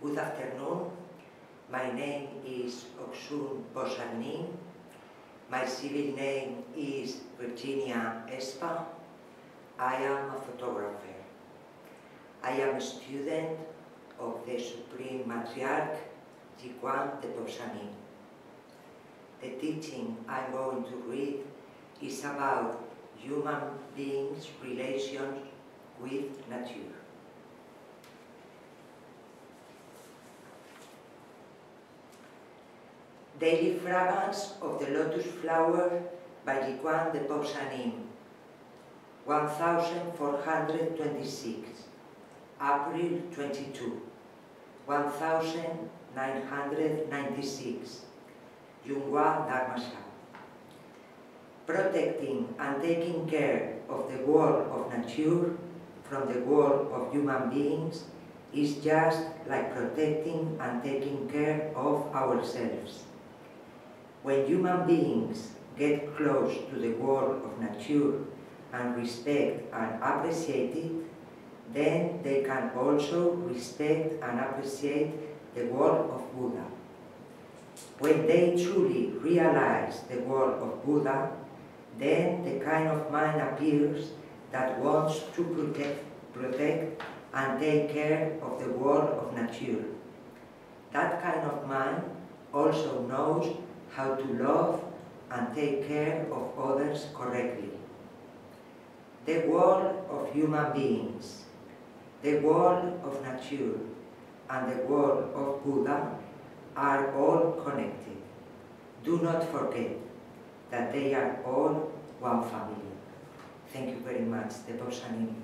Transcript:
Good afternoon. My name is Ok Sun Bo Sal Nim. My civil name is Virginia Espa. I am a photographer. I am a student of the Supreme Matriarch Ji Kwang Dae Poep Sa Nim. The teaching I'm going to read is about human beings' relations with nature. Daily Fragrance of the Lotus Flower by Ji Kwang Dae Poep Sa Nim, 1426, April 22, 1996, Yun Hwa Dharma Sah. Protecting and taking care of the world of nature from the world of human beings is just like protecting and taking care of ourselves. When human beings get close to the world of nature and respect and appreciate it, then they can also respect and appreciate the world of Buddha. When they truly realize the world of Buddha, then the kind of mind appears that wants to protect, protect and take care of the world of nature. That kind of mind also knows how to love and take care of others correctly. The world of human beings, the world of nature, and the world of Buddha are all connected. Do not forget that they are all one family. Thank you very much, the.